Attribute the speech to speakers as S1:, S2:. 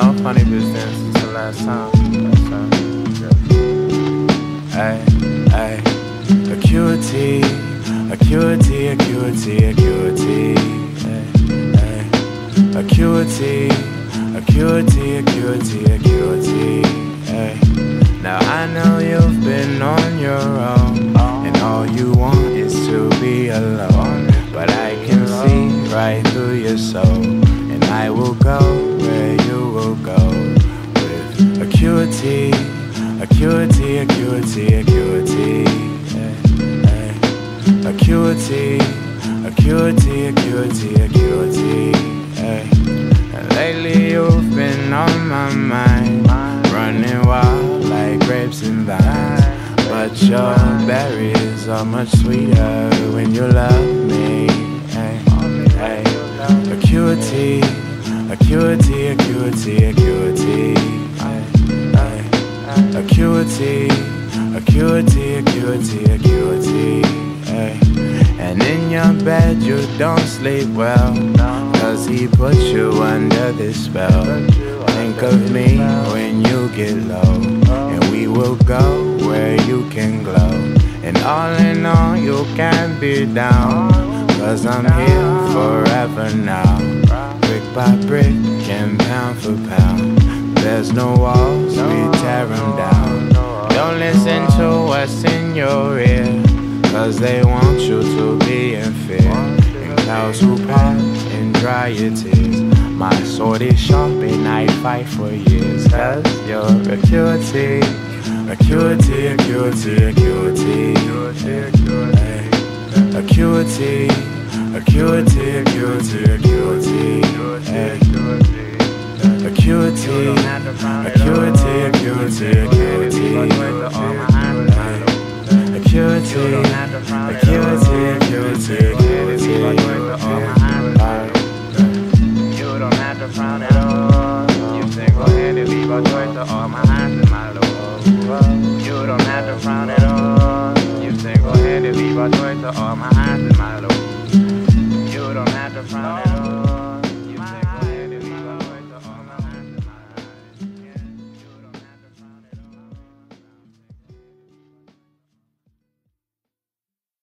S1: No funny business. It's the last time. Hey, hey. Acuity, acuity, acuity, acuity. Hey, hey. Acuity, acuity, acuity, acuity. Hey. Now I know you've been on your own, and all you want is to be alone. But I can see right through your soul, Acuity, acuity, acuity, acuity. Hey. And lately you've been on my mind, running wild like grapes and vines. But your berries are much sweeter when you love me. Hey, hey. Acuity, acuity, acuity, acuity. Acuity, acuity, acuity, acuity. Your bed you don't sleep well. Cause he put you under this spell. Think of me when you get low. And we will go where you can glow. And all in all, you can't be down. Cause I'm here forever now. Brick by brick and pound for pound. There's no walls, we tear them down. Don't listen to what's in your ear. Cause they want you to be in fear. And clouds who part and dry your tears. My sword is sharp and I fight for years. Cause you're acuity, acuity, acuity, acuity. Hey. Acuity, acuity, acuity, acuity. Hey. Acuity, acuity, acuity, acuity. guilty, guilty, guilty.
S2: You don't have to frown at all. You single-handedly brought joy to all my eyes and my love. You don't have to frown at all. You single-handedly brought joy to all my
S1: eyes and my love. You don't have to frown at all.